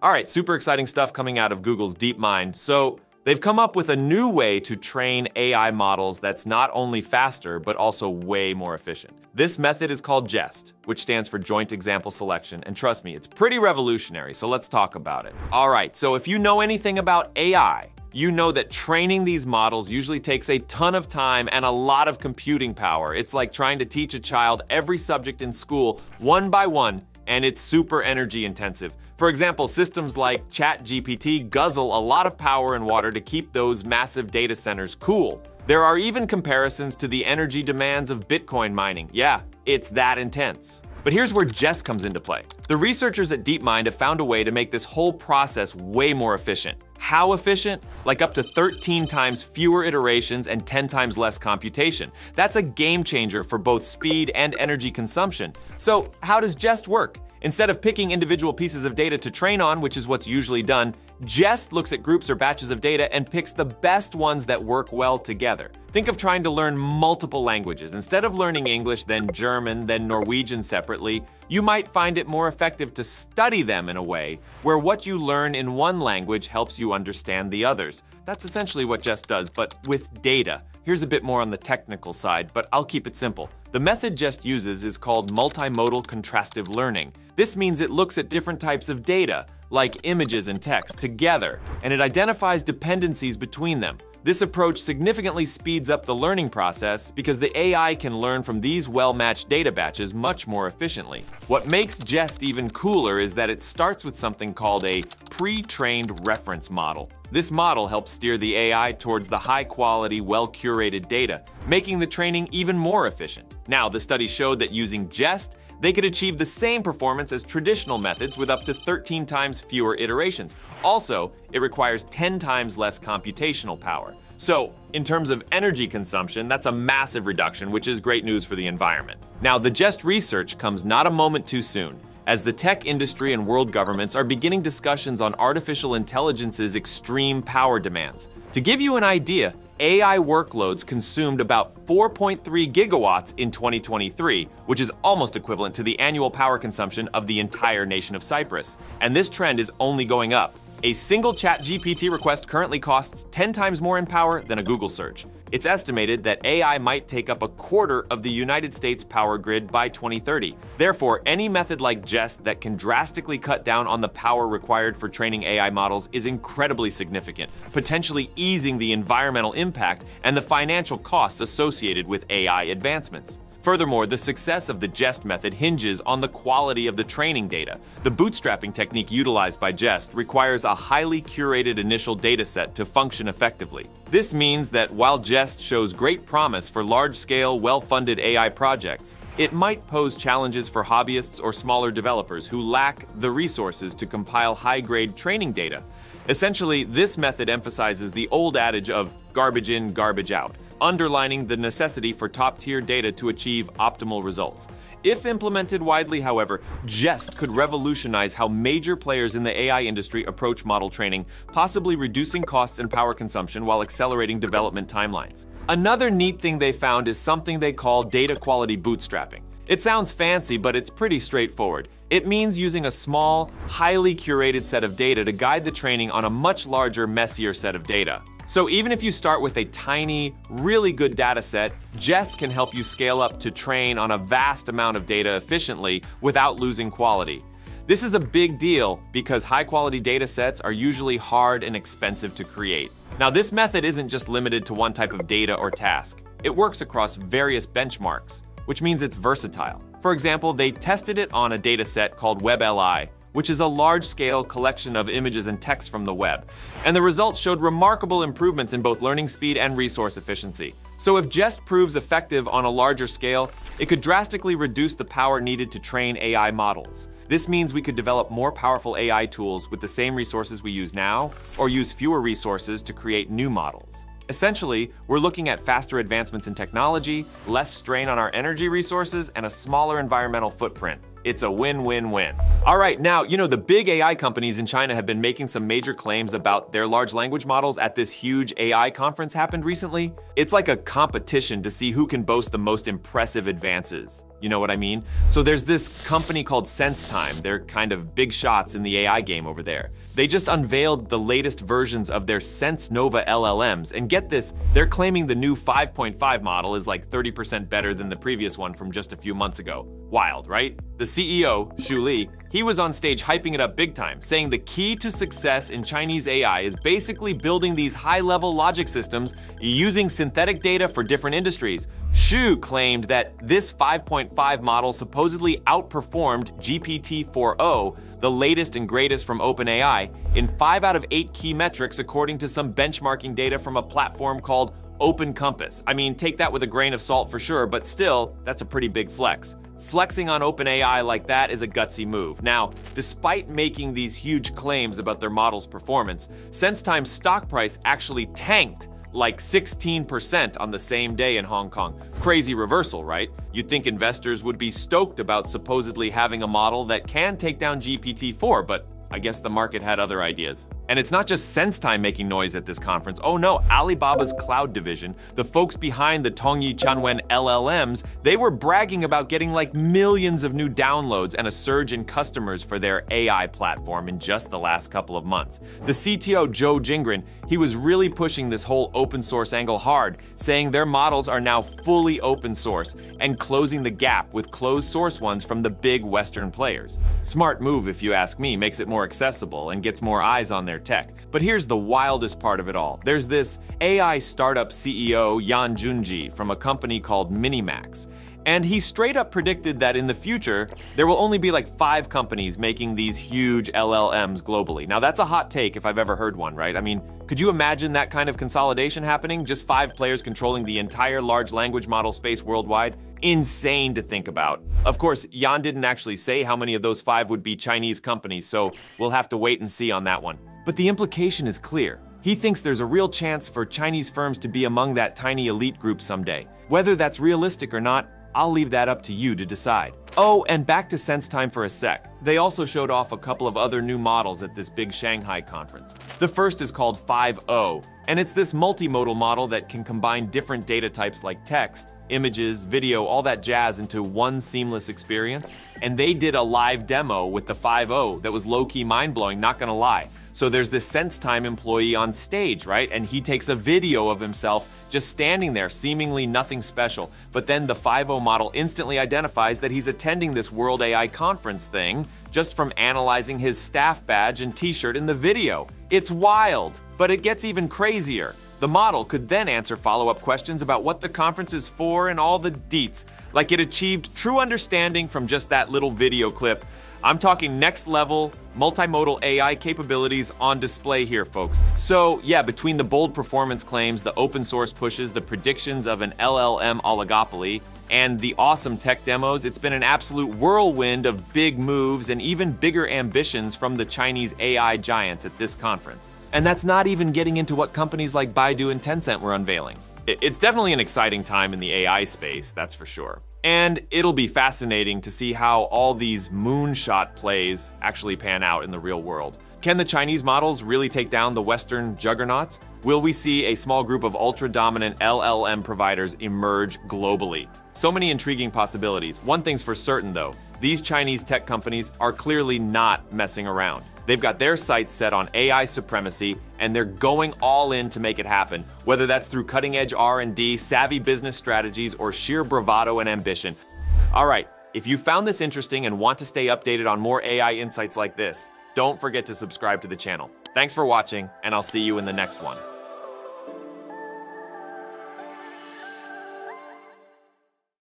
All right, super exciting stuff coming out of Google's DeepMind. So they've come up with a new way to train AI models that's not only faster, but also way more efficient. This method is called JEST, which stands for Joint Example Selection. And trust me, it's pretty revolutionary, so let's talk about it. All right, so if you know anything about AI, you know that training these models usually takes a ton of time and a lot of computing power. It's like trying to teach a child every subject in school one by one, and it's super energy intensive. For example, systems like ChatGPT guzzle a lot of power and water to keep those massive data centers cool. There are even comparisons to the energy demands of Bitcoin mining. Yeah, it's that intense. But here's where JEST comes into play. The researchers at DeepMind have found a way to make this whole process way more efficient. How efficient? Like up to 13 times fewer iterations and 10 times less computation. That's a game changer for both speed and energy consumption. So, how does JEST work? Instead of picking individual pieces of data to train on, which is what's usually done, JEST looks at groups or batches of data and picks the best ones that work well together. Think of trying to learn multiple languages. Instead of learning English, then German, then Norwegian separately, you might find it more effective to study them in a way where what you learn in one language helps you understand the others. That's essentially what JEST does, but with data. Here's a bit more on the technical side, but I'll keep it simple. The method JEST uses is called multimodal contrastive learning. This means it looks at different types of data, like images and text, together, and it identifies dependencies between them. This approach significantly speeds up the learning process because the AI can learn from these well-matched data batches much more efficiently. What makes JEST even cooler is that it starts with something called a pre-trained reference model. This model helps steer the AI towards the high-quality, well-curated data, making the training even more efficient. Now, the study showed that using JEST, they could achieve the same performance as traditional methods with up to 13 times fewer iterations. Also, it requires 10 times less computational power. So, in terms of energy consumption, that's a massive reduction, which is great news for the environment. Now, the JEST research comes not a moment too soon as the tech industry and world governments are beginning discussions on artificial intelligence's extreme power demands. To give you an idea, AI workloads consumed about 4.3 gigawatts in 2023, which is almost equivalent to the annual power consumption of the entire nation of Cyprus. And this trend is only going up. A single ChatGPT request currently costs 10 times more in power than a Google search. It's estimated that AI might take up a quarter of the United States power grid by 2030. Therefore, any method like JEST that can drastically cut down on the power required for training AI models is incredibly significant, potentially easing the environmental impact and the financial costs associated with AI advancements. Furthermore, the success of the JEST method hinges on the quality of the training data. The bootstrapping technique utilized by JEST requires a highly curated initial dataset to function effectively. This means that while JEST shows great promise for large-scale, well-funded AI projects, it might pose challenges for hobbyists or smaller developers who lack the resources to compile high-grade training data. Essentially, this method emphasizes the old adage of garbage in, garbage out underlining the necessity for top-tier data to achieve optimal results. If implemented widely, however, JEST could revolutionize how major players in the AI industry approach model training, possibly reducing costs and power consumption while accelerating development timelines. Another neat thing they found is something they call data quality bootstrapping. It sounds fancy, but it's pretty straightforward. It means using a small, highly curated set of data to guide the training on a much larger, messier set of data. So even if you start with a tiny, really good data set, JEST can help you scale up to train on a vast amount of data efficiently without losing quality. This is a big deal because high quality data sets are usually hard and expensive to create. Now this method isn't just limited to one type of data or task. It works across various benchmarks, which means it's versatile. For example, they tested it on a dataset called WebLI, which is a large-scale collection of images and text from the web. And the results showed remarkable improvements in both learning speed and resource efficiency. So if JEST proves effective on a larger scale, it could drastically reduce the power needed to train AI models. This means we could develop more powerful AI tools with the same resources we use now, or use fewer resources to create new models. Essentially, we're looking at faster advancements in technology, less strain on our energy resources, and a smaller environmental footprint. It's a win-win-win. All right, now, you know, the big AI companies in China have been making some major claims about their large language models at this huge AI conference happened recently. It's like a competition to see who can boast the most impressive advances. You know what I mean? So there's this company called SenseTime. They're kind of big shots in the AI game over there. They just unveiled the latest versions of their SenseNova LLMs. And get this, they're claiming the new 5.5 model is like 30% better than the previous one from just a few months ago. Wild, right? The CEO, Xu Li, he was on stage hyping it up big time, saying the key to success in Chinese AI is basically building these high-level logic systems using synthetic data for different industries. Xu claimed that this 5.5 model supposedly outperformed GPT-4o, the latest and greatest from OpenAI, in 5 out of 8 key metrics according to some benchmarking data from a platform called Open Compass. I mean, take that with a grain of salt for sure, but still, that's a pretty big flex. Flexing on OpenAI like that is a gutsy move. Now, despite making these huge claims about their model's performance, SenseTime's stock price actually tanked like 16% on the same day in Hong Kong. Crazy reversal, right? You'd think investors would be stoked about supposedly having a model that can take down GPT-4, but I guess the market had other ideas. And it's not just SenseTime making noise at this conference. Oh no, Alibaba's cloud division, the folks behind the Tongyi Qianwen LLMs, they were bragging about getting like millions of new downloads and a surge in customers for their AI platform in just the last couple of months. The CTO, Zhou Jingren, he was really pushing this whole open source angle hard, saying their models are now fully open source and closing the gap with closed source ones from the big Western players. Smart move, if you ask me, makes it more accessible and gets more eyes on their their tech. But here's the wildest part of it all. There's this AI startup CEO, Yan Junjie, from a company called Minimax. And he straight up predicted that in the future, there will only be like five companies making these huge LLMs globally. Now, that's a hot take if I've ever heard one, right? I mean, could you imagine that kind of consolidation happening? Just five players controlling the entire large language model space worldwide? Insane to think about. Of course, Yan didn't actually say how many of those five would be Chinese companies, so we'll have to wait and see on that one. But the implication is clear. He thinks there's a real chance for Chinese firms to be among that tiny elite group someday. Whether that's realistic or not, I'll leave that up to you to decide. Oh, and back to SenseTime for a sec. They also showed off a couple of other new models at this big Shanghai conference. The first is called 5O, and it's this multimodal model that can combine different data types like text, images, video, all that jazz into one seamless experience. And they did a live demo with the 5.0 that was low-key mind-blowing, not gonna lie. So there's this SenseTime employee on stage, right? And he takes a video of himself just standing there, seemingly nothing special. But then the 5.0 model instantly identifies that he's attending this World AI conference thing just from analyzing his staff badge and t-shirt in the video. It's wild, but it gets even crazier. The model could then answer follow-up questions about what the conference is for and all the deets, like it achieved true understanding from just that little video clip. I'm talking next level multimodal AI capabilities on display here, folks. So yeah, between the bold performance claims, the open source pushes, the predictions of an LLM oligopoly, and the awesome tech demos, it's been an absolute whirlwind of big moves and even bigger ambitions from the Chinese AI giants at this conference. And that's not even getting into what companies like Baidu and Tencent were unveiling. It's definitely an exciting time in the AI space, that's for sure. And it'll be fascinating to see how all these moonshot plays actually pan out in the real world. Can the Chinese models really take down the Western juggernauts? Will we see a small group of ultra-dominant LLM providers emerge globally? So many intriguing possibilities. One thing's for certain though, these Chinese tech companies are clearly not messing around. They've got their sights set on AI supremacy and they're going all in to make it happen, whether that's through cutting-edge R&D, savvy business strategies, or sheer bravado and ambition. All right, if you found this interesting and want to stay updated on more AI insights like this, don't forget to subscribe to the channel. Thanks for watching, and I'll see you in the next one.